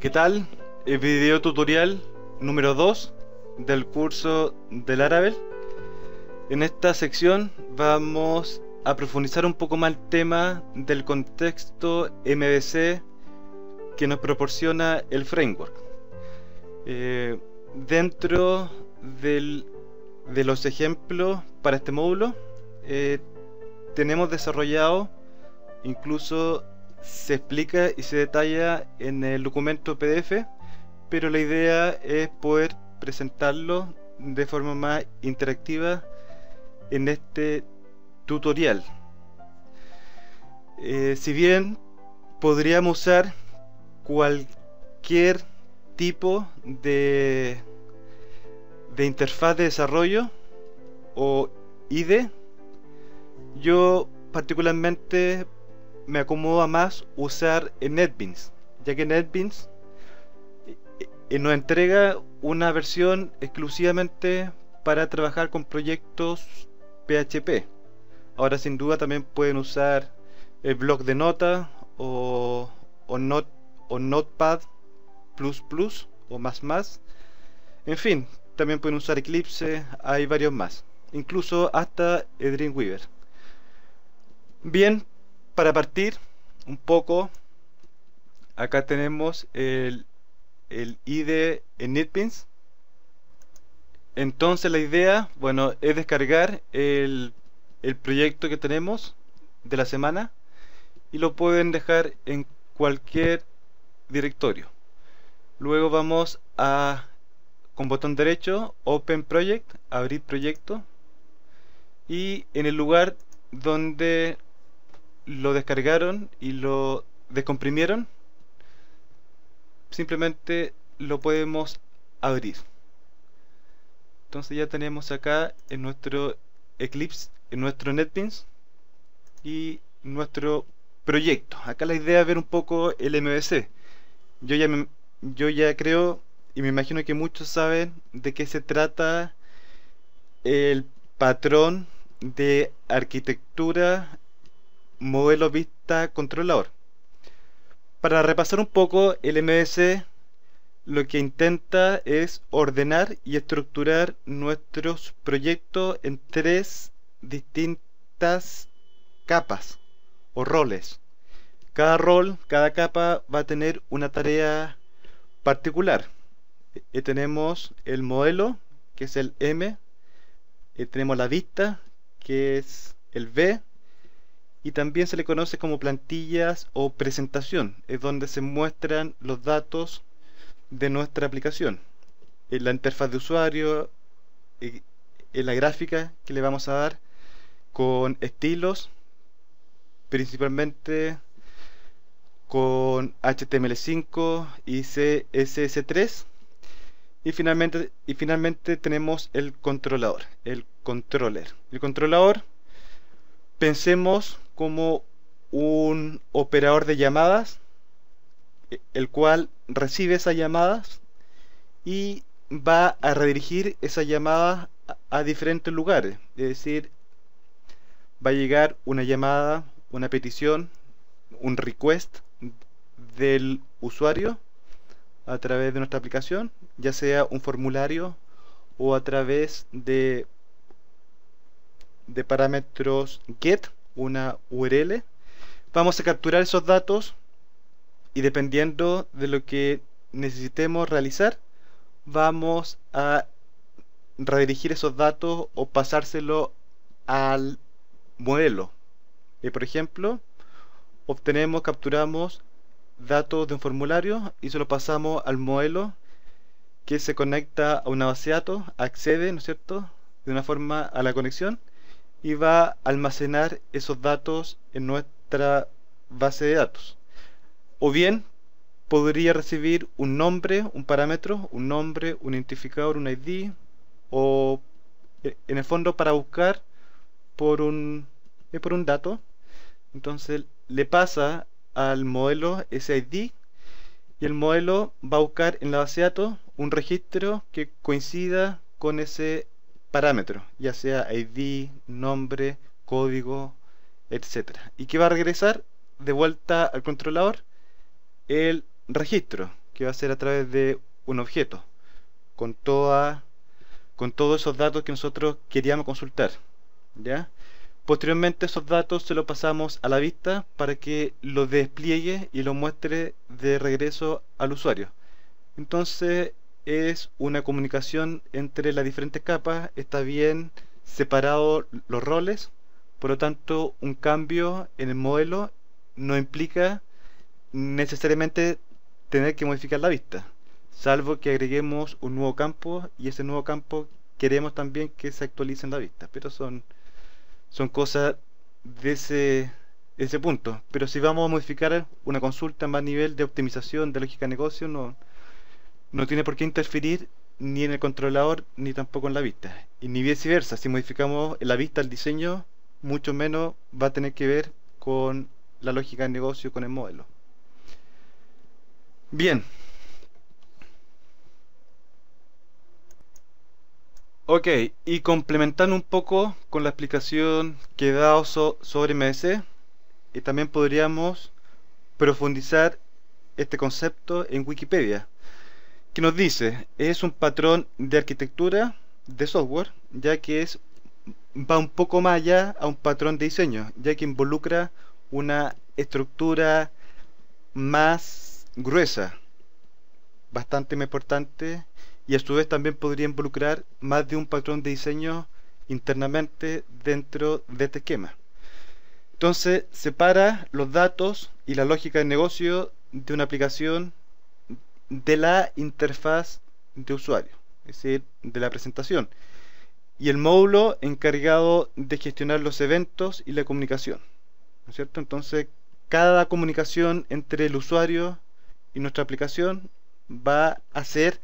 ¿Qué tal? El video tutorial número 2 del curso del Laravel. En esta sección vamos a profundizar un poco más el tema del contexto MVC que nos proporciona el framework. Eh, dentro de los ejemplos para este módulo eh, tenemos desarrollado incluso se explica y se detalla en el documento PDF, pero la idea es poder presentarlo de forma más interactiva en este tutorial. Eh, si bien podríamos usar cualquier tipo de, de interfaz de desarrollo o IDE, yo particularmente me acomoda más usar NetBeans, ya que NetBeans eh, eh, nos entrega una versión exclusivamente para trabajar con proyectos PHP. Ahora sin duda también pueden usar el blog de nota o, not, o Notepad o más más. En fin, también pueden usar Eclipse, hay varios más. Incluso hasta Dreamweaver. Bien, para partir un poco, acá tenemos el, el ID en NetBeans. Entonces la idea, bueno, es descargar el, el proyecto que tenemos de la semana y lo pueden dejar en cualquier directorio. Luego vamos a con botón derecho Open Project, abrir proyecto y en el lugar donde lo descargaron y lo descomprimieron, simplemente lo podemos abrir. Entonces ya tenemos acá en nuestro Eclipse, en nuestro NetBeans y nuestro proyecto. Acá la idea es ver un poco el MVC. Yo ya, yo ya creo y me imagino que muchos saben de qué se trata el patrón de arquitectura modelo vista controlador. Para repasar un poco, el MVC lo que intenta es ordenar y estructurar nuestros proyectos en tres distintas capas o roles. Cada rol, cada capa va a tener una tarea particular. Y tenemos el modelo, que es el M, y tenemos la vista, que es el V, y también se le conoce como plantillas o presentación, es donde se muestran los datos de nuestra aplicación. En la interfaz de usuario, en la gráfica que le vamos a dar con estilos, principalmente con HTML5 y CSS3 y finalmente, y finalmente tenemos el controlador, el controller. El controlador, pensemos como un operador de llamadas, el cual recibe esas llamadas y va a redirigir esas llamadas a, diferentes lugares. Es decir, va a llegar una llamada, una petición, un request del usuario a través de nuestra aplicación, ya sea un formulario o a través de, de parámetros get una URL. Vamos a capturar esos datos y dependiendo de lo que necesitemos realizar, vamos a redirigir esos datos o pasárselo al modelo. Y por ejemplo, obtenemos, capturamos datos de un formulario y se lo pasamos al modelo que se conecta a una base de datos, accede, ¿no es cierto?, de una forma a la conexión y va a almacenar esos datos en nuestra base de datos. O bien podría recibir un nombre, un parámetro, un nombre, un identificador, un ID, o eh, en el fondo para buscar por un, eh, por un dato. Entonces le pasa al modelo ese ID y el modelo va a buscar en la base de datos un registro que coincida con ese parámetros, ya sea ID, nombre, código, etcétera, y que va a regresar de vuelta al controlador el registro que va a ser a través de un objeto, con, toda, con todos esos datos que nosotros queríamos consultar. ¿ya? Posteriormente esos datos se los pasamos a la vista para que lo despliegue y lo muestre de regreso al usuario. Entonces es una comunicación entre las diferentes capas, está bien separado los roles, por lo tanto un cambio en el modelo no implica necesariamente tener que modificar la vista, salvo que agreguemos un nuevo campo y ese nuevo campo queremos también que se actualice en la vista, pero son, son cosas de ese, ese punto. Pero si vamos a modificar una consulta más nivel de optimización de lógica de negocio, no, no tiene por qué interferir ni en el controlador ni tampoco en la vista. Y ni viceversa, si modificamos la vista, el diseño, mucho menos va a tener que ver con la lógica de negocio, con el modelo. Bien. Ok, y complementando un poco con la explicación que he dado sobre MS, y también podríamos profundizar este concepto en Wikipedia, que nos dice, es un patrón de arquitectura de software, ya que es va un poco más allá a un patrón de diseño, ya que involucra una estructura más gruesa, bastante importante y a su vez también podría involucrar más de un patrón de diseño internamente dentro de este esquema. Entonces separa los datos y la lógica de negocio de una aplicación de la interfaz de usuario, es decir, de la presentación, y el módulo encargado de gestionar los eventos y la comunicación. ¿no es cierto? Entonces, cada comunicación entre el usuario y nuestra aplicación va a ser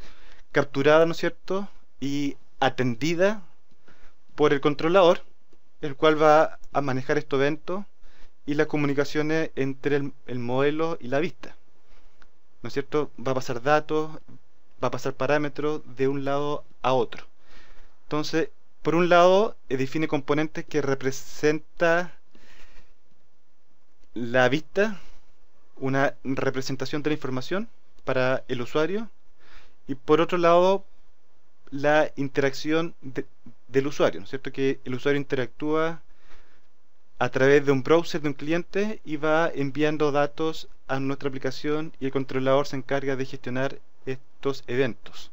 capturada, ¿no es cierto? Y atendida por el controlador, el cual va a manejar estos eventos y las comunicaciones entre el, modelo y la vista. ¿No es cierto? Va a pasar datos, va a pasar parámetros de un lado a otro. Entonces, por un lado, eh, define componentes que representa la vista una representación de la información para el usuario y por otro lado la interacción del usuario, ¿no es cierto? Que el usuario interactúa a través de un browser de un cliente y va enviando datos a nuestra aplicación y el controlador se encarga de gestionar estos eventos.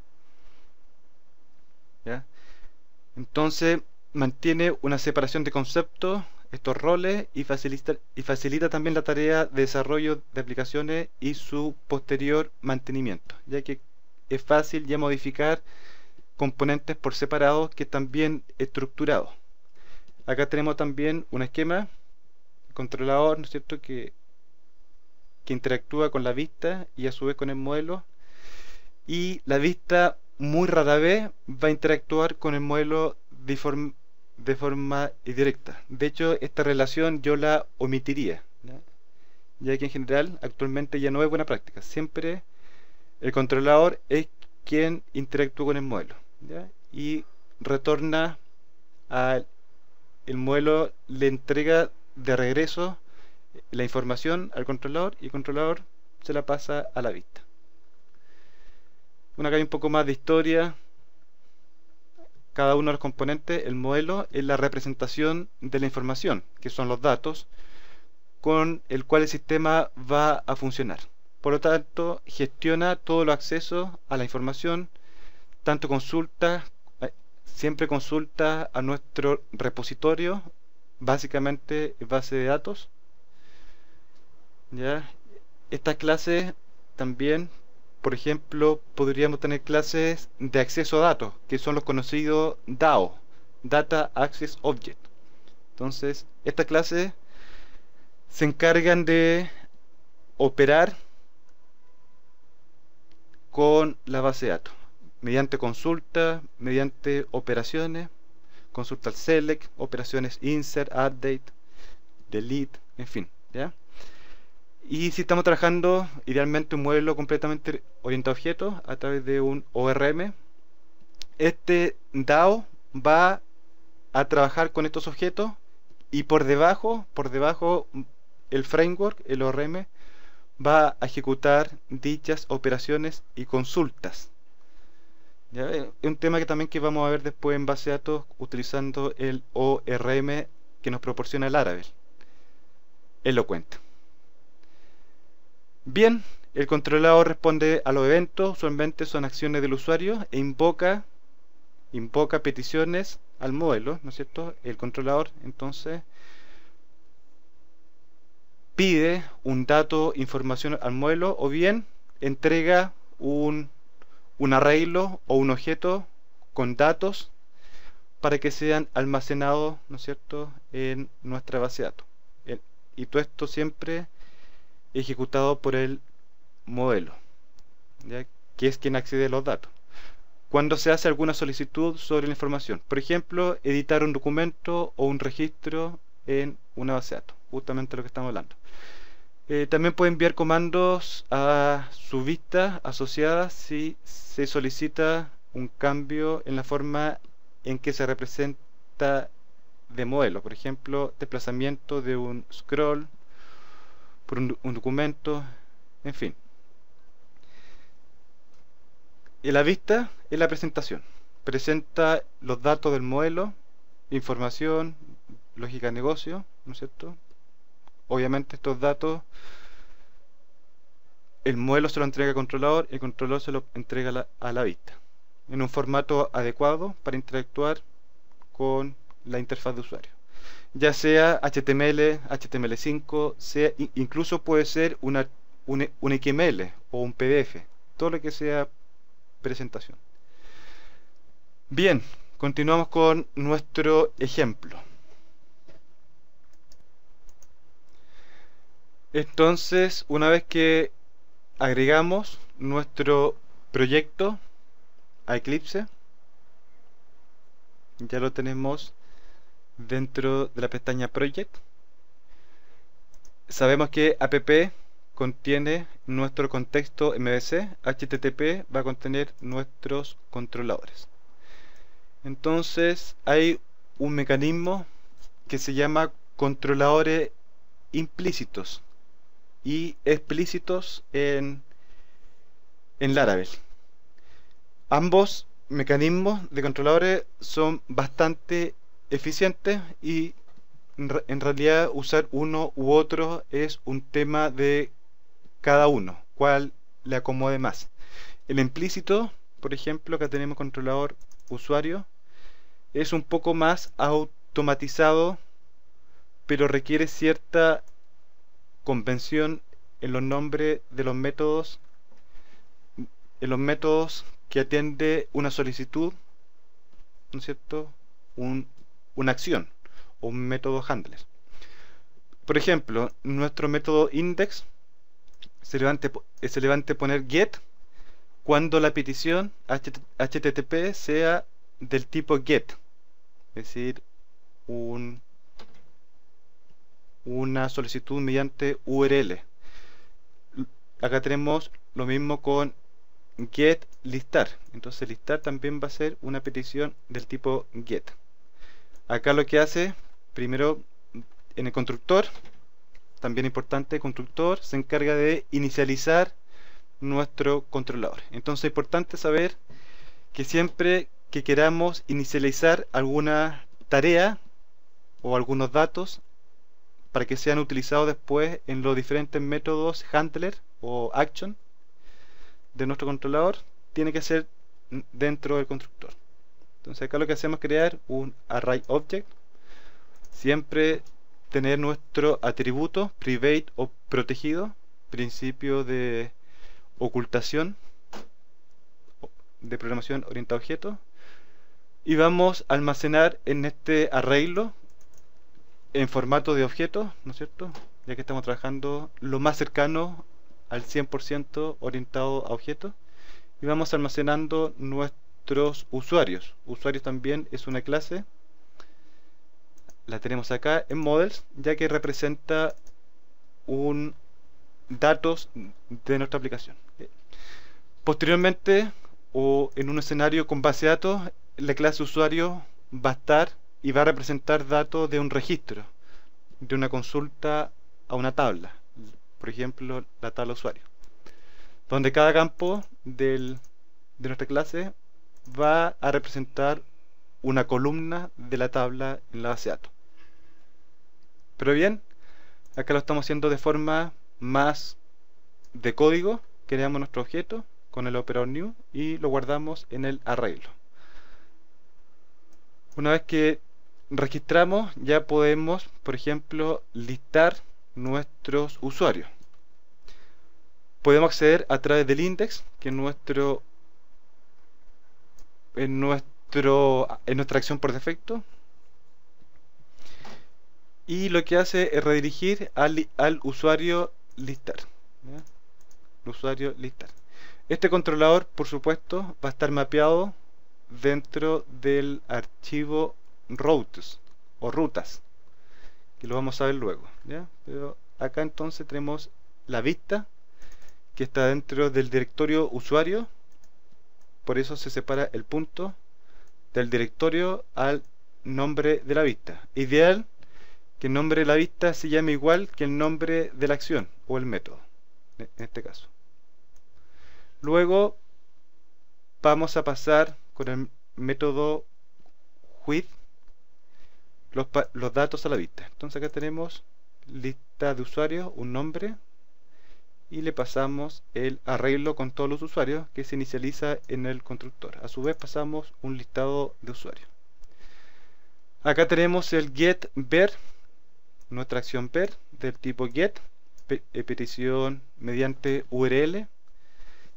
Entonces mantiene una separación de conceptos estos roles y facilita, y facilita también la tarea de desarrollo de aplicaciones y su posterior mantenimiento, ya que es fácil ya modificar componentes por separado que están bien estructurados. Acá tenemos también un esquema, controlador, ¿no es cierto?, que, que interactúa con la vista y a su vez con el modelo. Y la vista muy rara vez va a interactuar con el modelo de, forma directa. De hecho, esta relación yo la omitiría, ya que en general actualmente ya no es buena práctica. Siempre el controlador es quien interactúa con el modelo y retorna al el modelo, le entrega de regreso la información al controlador y el controlador se la pasa a la vista. Una hay un poco más de historia cada uno de los componentes, el modelo, es la representación de la información, que son los datos, con el cual el sistema va a funcionar. Por lo tanto, gestiona todos los accesos a la información, tanto consulta, eh, siempre consulta a nuestro repositorio, básicamente base de datos. ¿Ya? Esta clase también por ejemplo, podríamos tener clases de acceso a datos, que son los conocidos DAO, Data Access Object. Entonces, estas clases se encargan de operar con la base de datos, mediante consulta, mediante operaciones, consulta select, operaciones insert, update, delete, en fin, ¿ya? Y si estamos trabajando idealmente un modelo completamente orientado a objetos a través de un ORM, este DAO va a trabajar con estos objetos y por debajo, por debajo el framework, el ORM, va a ejecutar dichas operaciones y consultas. Es un tema que también que vamos a ver después en base a datos utilizando el ORM que nos proporciona el Laravel. Cuenta. Bien, el controlador responde a los eventos, usualmente son acciones del usuario e invoca, invoca peticiones al modelo, ¿no es cierto? El controlador entonces pide un dato, información al modelo o bien entrega un, arreglo o un objeto con datos para que sean almacenados, ¿no es cierto?, en nuestra base de datos. y todo esto siempre ejecutado por el modelo, que es quien accede a los datos. Cuando se hace alguna solicitud sobre la información, por ejemplo, editar un documento o un registro en una base de datos, justamente lo que estamos hablando. Eh, también puede enviar comandos a su vista asociada si se solicita un cambio en la forma en que se representa de modelo, por ejemplo, desplazamiento de un scroll por un, documento, en fin. Y la vista es la presentación. Presenta los datos del modelo, información, lógica de negocio, ¿no es cierto? Obviamente estos datos el modelo se lo entrega al controlador y el controlador se lo entrega a la, vista en un formato adecuado para interactuar con la interfaz de usuario ya sea HTML, HTML5, sea, incluso puede ser una, un, XML o un PDF, todo lo que sea presentación. Bien, continuamos con nuestro ejemplo. Entonces, una vez que agregamos nuestro proyecto a Eclipse, ya lo tenemos dentro de la pestaña Project. Sabemos que app contiene nuestro contexto MVC, HTTP va a contener nuestros controladores. Entonces hay un mecanismo que se llama controladores implícitos y explícitos en, en Laravel. Ambos mecanismos de controladores son bastante eficiente y en realidad usar uno u otro es un tema de cada uno, cuál le acomode más. El implícito, por ejemplo, que tenemos controlador usuario, es un poco más automatizado, pero requiere cierta convención en los nombres de los métodos, en los métodos que atiende una solicitud, ¿no es cierto? Un una acción o un método handler. Por ejemplo, nuestro método index se levante, se levante poner get cuando la petición HTTP sea del tipo get, es decir, un, una solicitud mediante URL. Acá tenemos lo mismo con get listar. Entonces listar también va a ser una petición del tipo get. Acá lo que hace, primero en el constructor, también importante, constructor se encarga de inicializar nuestro controlador. Entonces es importante saber que siempre que queramos inicializar alguna tarea o algunos datos para que sean utilizados después en los diferentes métodos handler o action de nuestro controlador, tiene que ser dentro del constructor. Entonces acá lo que hacemos es crear un array object. Siempre tener nuestro atributo private o protegido, principio de ocultación de programación orientada a objetos y vamos a almacenar en este arreglo en formato de objetos, ¿no es cierto? Ya que estamos trabajando lo más cercano al 100% orientado a objetos y vamos almacenando nuestro usuarios. Usuarios también es una clase. La tenemos acá en models, ya que representa un datos de nuestra aplicación. Posteriormente, o en un escenario con base de datos, la clase usuario va a estar y va a representar datos de un registro, de una consulta a una tabla. por ejemplo, la tabla usuario, donde cada campo del, de nuestra clase va a representar una columna de la tabla en la base de datos. Pero bien, acá lo estamos haciendo de forma más de código, creamos nuestro objeto con el operador new y lo guardamos en el arreglo. Una vez que registramos ya podemos, por ejemplo, listar nuestros usuarios. Podemos acceder a través del index, que es nuestro en nuestro en nuestra acción por defecto. Y lo que hace es redirigir al, al usuario listar. usuario listar. Este controlador, por supuesto, va a estar mapeado dentro del archivo routes o rutas que lo vamos a ver luego pero acá entonces tenemos la vista que está dentro del directorio usuario por eso se separa el punto del directorio al nombre de la vista ideal que el nombre de la vista se llame igual que el nombre de la acción o el método en este caso luego vamos a pasar con el método with los, los datos a la vista. Entonces acá tenemos lista de usuarios, un nombre y le pasamos el arreglo con todos los usuarios que se inicializa en el constructor. A su vez pasamos un listado de usuarios. Acá tenemos el get ver, nuestra acción ver del tipo get, eh, petición mediante URL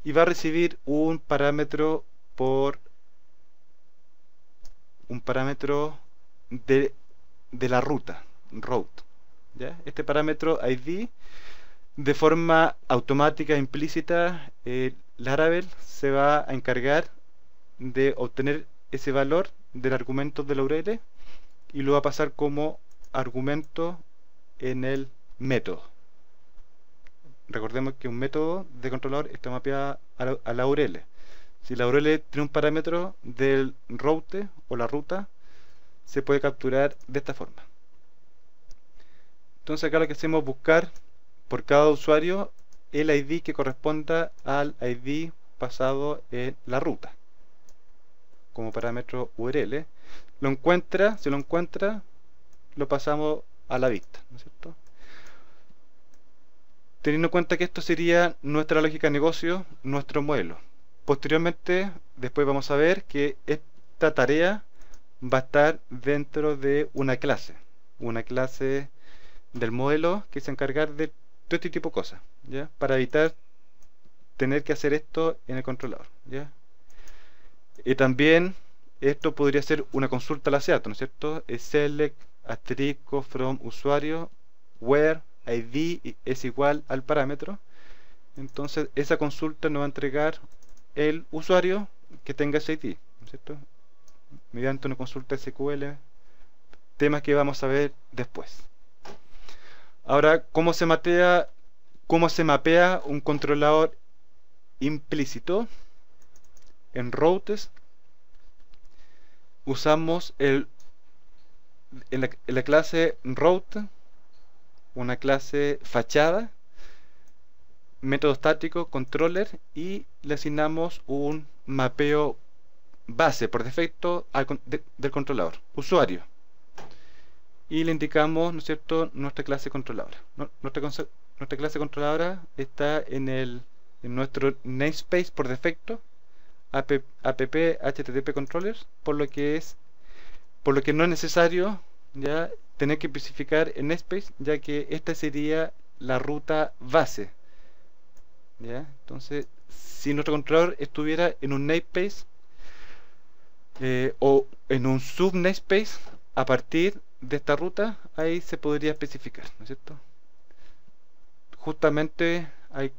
y va a recibir un parámetro por un parámetro de de la ruta, route. ¿ya? Este parámetro ID, de forma automática implícita, eh, Laravel se va a encargar de obtener ese valor del argumento de la URL y lo va a pasar como argumento en el método. Recordemos que un método de controlador está mapeado a la, a la URL. Si la URL tiene un parámetro del route o la ruta, se puede capturar de esta forma. Entonces acá lo que hacemos es buscar por cada usuario el ID que corresponda al ID pasado en la ruta como parámetro URL. Lo encuentra, si lo encuentra, lo pasamos a la vista. Teniendo en cuenta que esto sería nuestra lógica de negocio, nuestro modelo. Posteriormente, después vamos a ver que esta tarea va a estar dentro de una clase, una clase del modelo que se encargar de este tipo de cosas, ¿ya? Para evitar tener que hacer esto en el controlador, ¿ya? Y también esto podría ser una consulta a la SEAT, ¿no es cierto? Select asterisco from usuario where id es igual al parámetro. Entonces esa consulta nos va a entregar el usuario que tenga ese ID, ¿no es cierto? mediante una consulta SQL, temas que vamos a ver después. Ahora, ¿cómo se cómo se mapea un controlador implícito? En routes usamos en, la, clase route, una clase fachada, método estático, controller y le asignamos un mapeo base por defecto del controlador, usuario. Y le indicamos, ¿no es cierto?, nuestra clase controladora. Nuestra, nuestra clase controladora está en, el, en nuestro namespace por defecto, app, app http controllers, por lo que es por lo que no es necesario ya tener que especificar el namespace, ya que esta sería la ruta base. ¿ya? Entonces, si nuestro controlador estuviera en un namespace, eh, o en un sub namespace a partir de esta ruta ahí se podría especificar ¿no es cierto? justamente hay,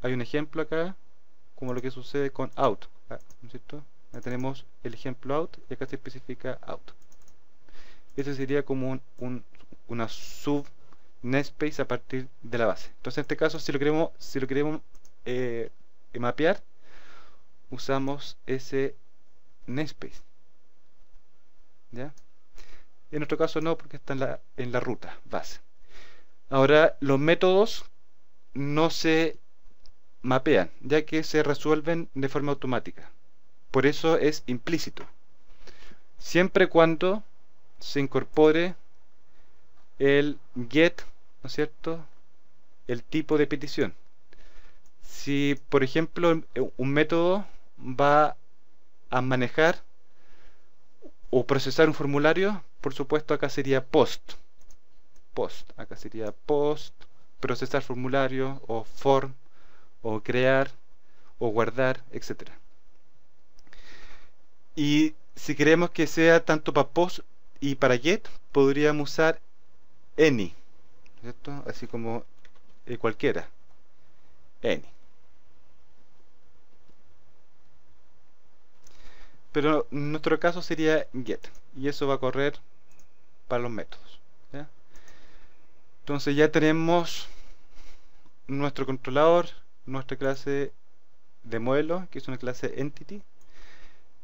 hay un ejemplo acá como lo que sucede con out ¿no es cierto? ya tenemos el ejemplo out y acá se especifica out eso sería como un, una sub namespace a partir de la base entonces en este caso si lo queremos si lo queremos eh, mapear usamos ese namespace. ¿Ya? En nuestro caso no, porque está en la, ruta base. Ahora, los métodos no se mapean, ya que se resuelven de forma automática. Por eso es implícito. Siempre cuando se incorpore el get, ¿no es cierto? El tipo de petición. Si, por ejemplo, un método va a manejar o procesar un formulario, por supuesto acá sería post. Post, acá sería post, procesar formulario o form o crear o guardar, etc. Y si queremos que sea tanto para post y para get, podríamos usar any, ¿cierto? Así como eh, cualquiera. Any. Pero en nuestro caso sería get. Y eso va a correr para los métodos. Entonces ya tenemos nuestro controlador, nuestra clase de modelo, que es una clase entity.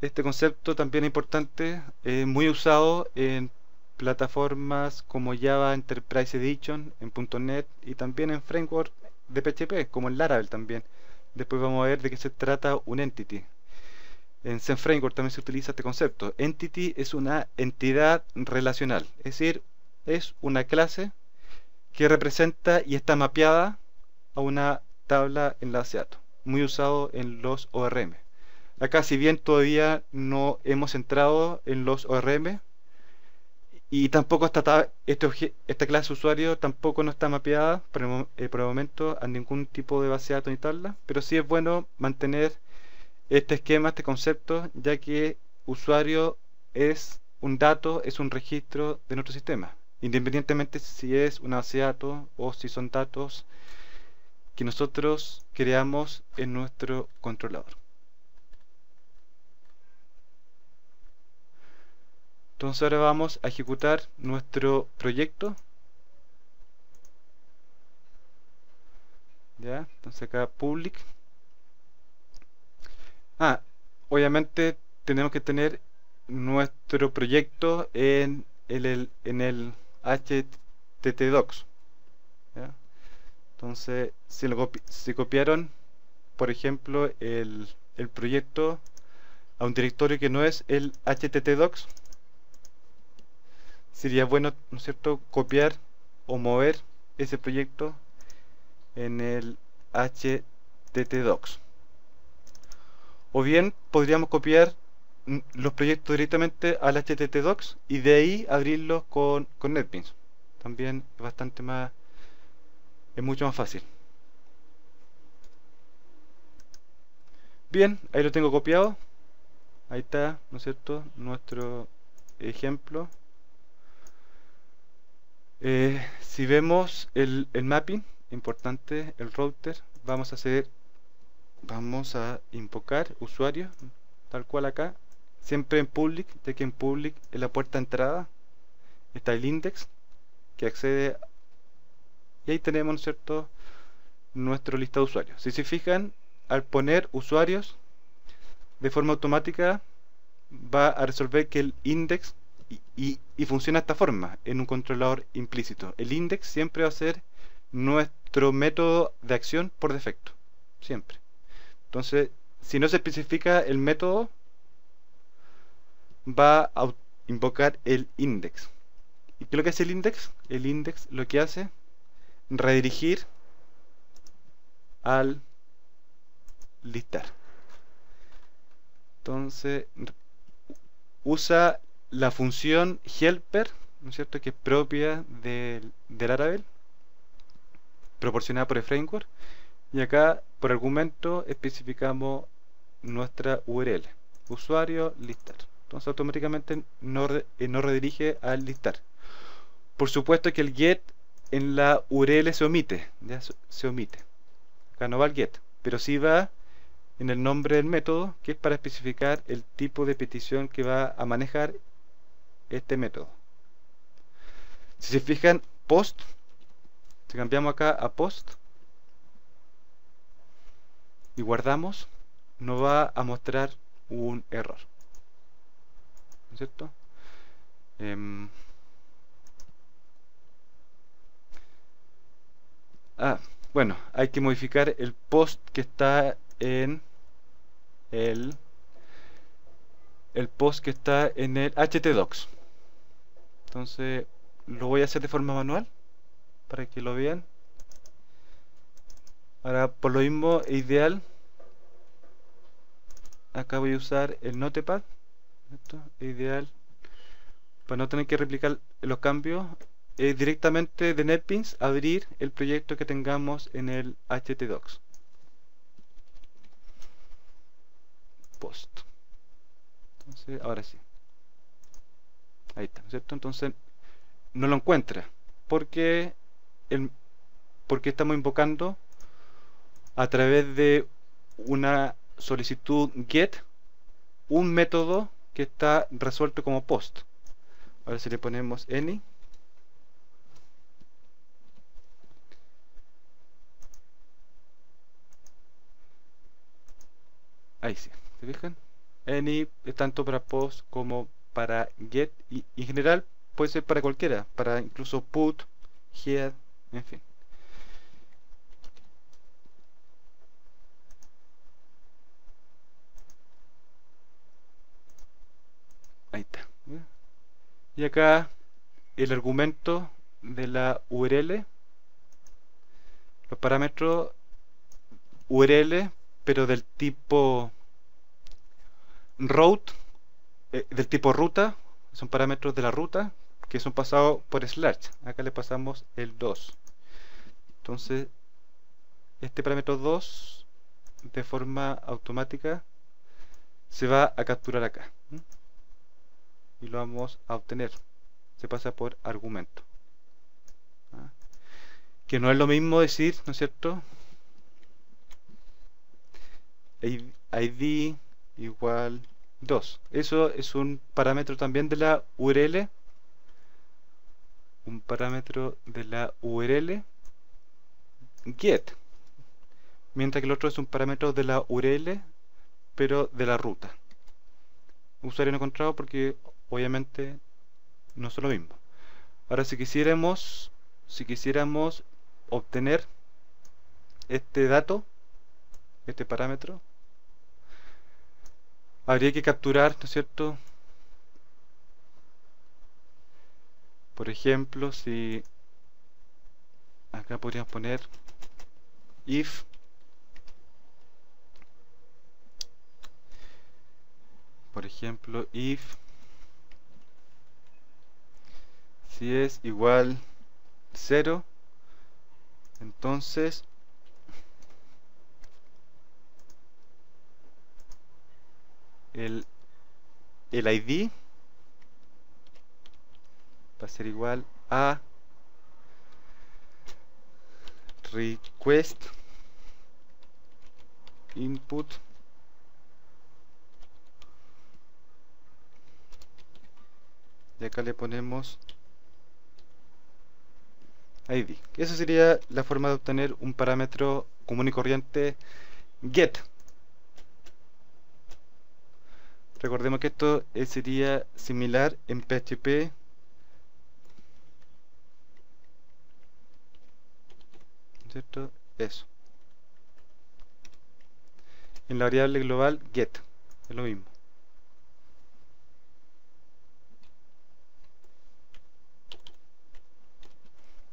Este concepto también es importante, es muy usado en plataformas como Java Enterprise Edition, en .NET y también en framework de PHP, como en Laravel también. Después vamos a ver de qué se trata un entity. En Zen Framework también se utiliza este concepto. Entity es una entidad relacional, es decir, es una clase que representa y está mapeada a una tabla enlace datos, muy usado en los ORM. Acá, si bien todavía no hemos entrado en los ORM, y tampoco esta, este, esta clase de usuario tampoco no está mapeada por eh, por el, momento a ningún tipo de base de datos ni tabla, pero sí es bueno mantener este esquema, este concepto, ya que usuario es un dato, es un registro de nuestro sistema independientemente si es una base de datos o si son datos que nosotros creamos en nuestro controlador. Entonces ahora vamos a ejecutar nuestro proyecto. Ya, entonces acá public. Ah, obviamente tenemos que tener nuestro proyecto en el, en el httdocs entonces si, si copiaron por ejemplo el, el, proyecto a un directorio que no es el httdocs sería bueno ¿no es cierto? copiar o mover ese proyecto en el httdocs o bien podríamos copiar los proyectos directamente al httdocs y de ahí abrirlos con, con NetBeans. También es bastante más, es mucho más fácil. Bien, ahí lo tengo copiado. Ahí está, ¿no es cierto? Nuestro ejemplo. Eh, si vemos el, el mapping, importante, el router, vamos a hacer, vamos a invocar usuario, tal cual acá, siempre en public, ya que en public en la puerta de entrada está el index que accede y ahí tenemos, ¿no cierto?, nuestro listado de usuarios. Si se fijan, al poner usuarios de forma automática va a resolver que el index y, y, funciona de esta forma en un controlador implícito. El index siempre va a ser nuestro método de acción por defecto. Siempre. Entonces, si no se especifica el método, va a invocar el index. ¿Y qué es lo que hace el index? El index lo que hace redirigir al listar. Entonces usa la función helper, ¿no es cierto? Que es propia del, del proporcionada por el framework. Y acá por argumento especificamos nuestra URL, usuario listar entonces automáticamente no, eh, no redirige al listar. Por supuesto que el get en la URL se omite, ya se omite. Acá no va el get, pero sí va en el nombre del método, que es para especificar el tipo de petición que va a manejar este método. Si se fijan, post, si cambiamos acá a post y guardamos, nos va a mostrar un error. ¿no es cierto? Em, ah, bueno, hay que modificar el post que está en el el post que está en el htdocs entonces lo voy a hacer de forma manual para que lo vean ahora por lo mismo ideal acá voy a usar el notepad esto es ideal para no tener que replicar los cambios es directamente de NetBeans abrir el proyecto que tengamos en el htdocs post. Entonces ahora sí. Ahí está, ¿cierto? entonces no lo encuentra porque el, porque estamos invocando a través de una solicitud get un método que está resuelto como post. Ahora si le ponemos any. Ahí sí, ¿se fijan? any es tanto para post como para get y, en general puede ser para cualquiera para incluso put here en fin ahí está. Y acá el argumento de la URL los parámetros URL pero del tipo route eh, del tipo ruta son parámetros de la ruta que son pasados por slash. Acá le pasamos el 2 entonces este parámetro 2 de forma automática se va a capturar acá y lo vamos a obtener. Se pasa por argumento. ¿Ah? que no es lo mismo decir ¿no es cierto? id igual 2 eso es un parámetro también de la URL un parámetro de la URL get. Mientras que el otro es un parámetro de la URL pero de la ruta. Usuario no encontrado porque obviamente no es lo mismo ahora si quisiéramos si quisiéramos obtener este dato este parámetro habría que capturar, ¿no es cierto? Por ejemplo, si acá podríamos poner if por ejemplo if si es igual 0 entonces el, el ID va a ser igual a request input y acá le ponemos ID. Esa sería la forma de obtener un parámetro común y corriente get Recordemos que esto eh, sería similar en PHP ¿cierto? Eso. En la variable global get es lo mismo.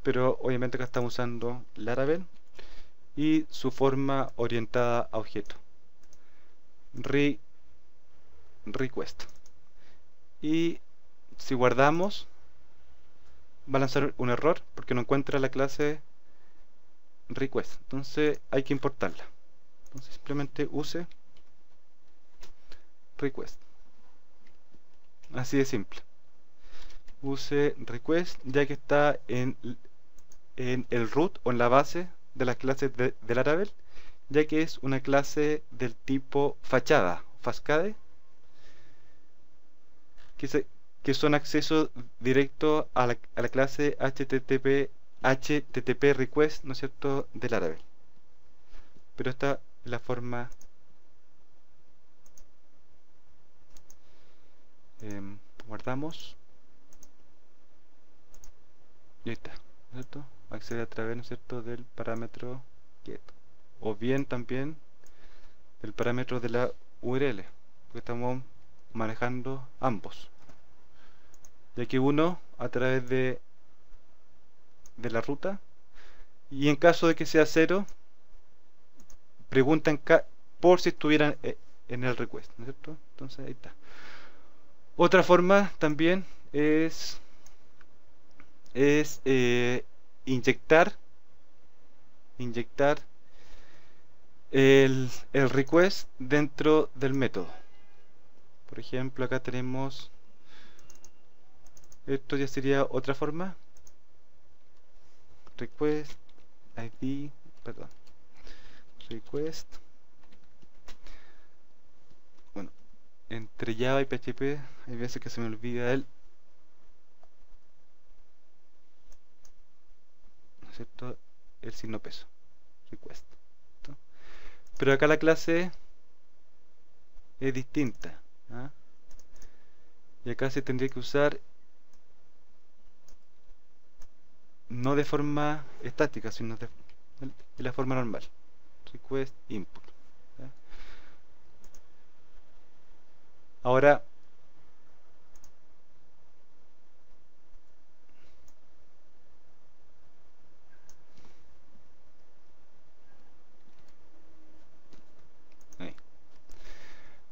Pero obviamente acá estamos usando Laravel y su forma orientada a objeto. Re request. Y si guardamos va a lanzar un error porque no encuentra la clase request. Entonces hay que importarla. Entonces simplemente use request. Así de simple. Use request ya que está en, en el root o en la base de las clases de, de Laravel ya que es una clase del tipo fachada fascade que, son acceso directo a la, a la clase HTTP, HTTP request, ¿no es cierto?, del árabe. Pero esta es la forma em, guardamos y ahí está, ¿cierto? Accede a través, ¿no es cierto?, del parámetro get. O bien también del parámetro de la URL, porque estamos manejando ambos. Ya que uno a través de, de la ruta y en caso de que sea cero, preguntan por si estuvieran eh, en el request, ¿no es cierto? Entonces ahí está. Otra forma también es es eh, inyectar inyectar el, el request dentro del método. Por ejemplo acá tenemos esto ya sería otra forma. Request id perdón. Request bueno entre java y php hay veces que se me olvida el el signo peso request pero acá la clase es distinta ¿ah? y acá se tendría que usar no de forma estática sino de, la forma normal request input ahora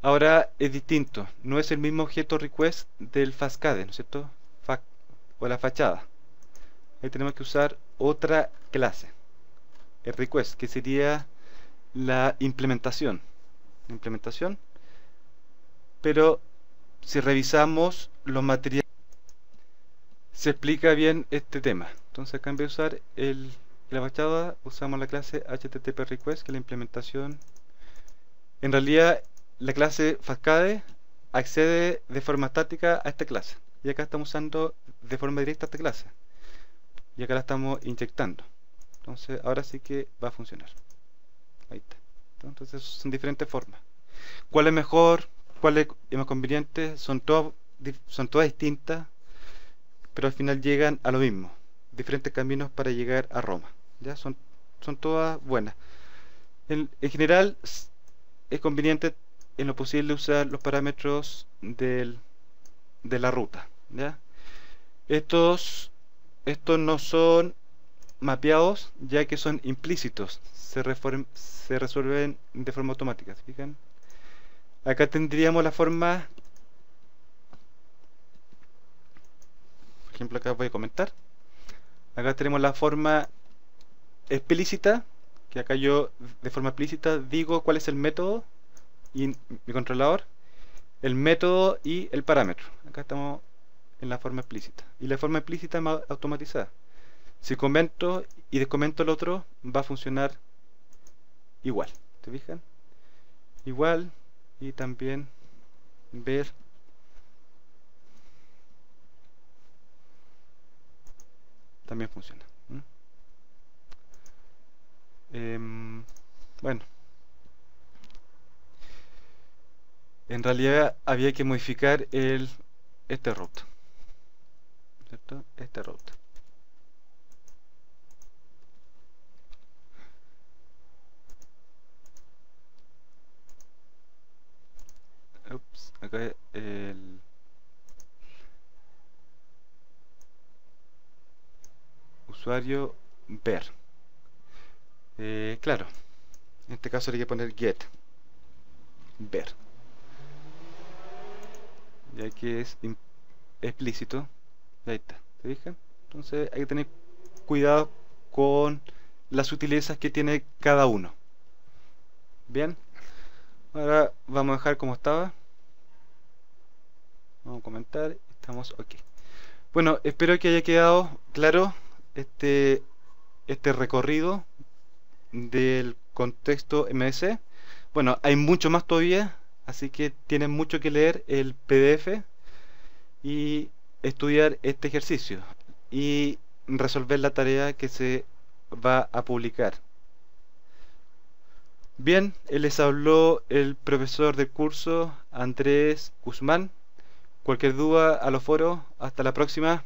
Ahora es distinto, no es el mismo objeto request del facade, ¿no es cierto? o la fachada. Ahí tenemos que usar otra clase, el request, que sería la implementación. implementación. Pero si revisamos los materiales, se explica bien este tema. Entonces, acá en vez de usar el, la fachada, usamos la clase HTTP request, que la implementación. En realidad, la clase Facade accede de forma estática a esta clase. Y acá estamos usando de forma directa esta clase. Y acá la estamos inyectando. Entonces ahora sí que va a funcionar. Ahí está. Entonces son diferentes formas. ¿Cuál es mejor? ¿Cuál es más conveniente? Son todas, son todas distintas, pero al final llegan a lo mismo. Diferentes caminos para llegar a Roma. ¿ya? Son, son todas buenas. En, en general es conveniente en lo posible usar los parámetros del, de la ruta. ¿ya? Estos, estos no son mapeados ya que son implícitos, se, se resuelven de forma automática. fijan? Acá tendríamos la forma, por ejemplo acá voy a comentar, acá tenemos la forma explícita, que acá yo de forma explícita digo cuál es el método y mi controlador, el método y el parámetro. Acá estamos en la forma explícita. Y la forma explícita es automatizada. Si comento y descomento el otro, va a funcionar igual. ¿Te fijan? Igual y también ver también funciona. Em, bueno. En realidad había que modificar el este root ¿cierto? este Ups, acá el usuario ver. Eh, claro en este caso hay que poner get ver ya que es explícito. Ahí está, ¿se fijan? entonces hay que tener cuidado con las sutilezas que tiene cada uno. Bien ahora vamos a dejar como estaba. Vamos a comentar estamos ok. Bueno espero que haya quedado claro este este recorrido del contexto MS bueno hay mucho más todavía Así que tienen mucho que leer el PDF y estudiar este ejercicio y resolver la tarea que se va a publicar. Bien, les habló el profesor del curso Andrés Guzmán. Cualquier duda a los foros. Hasta la próxima.